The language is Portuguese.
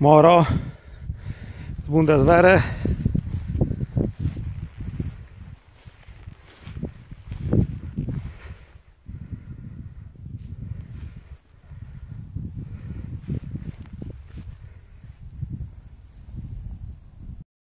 Mora, Bundeswehr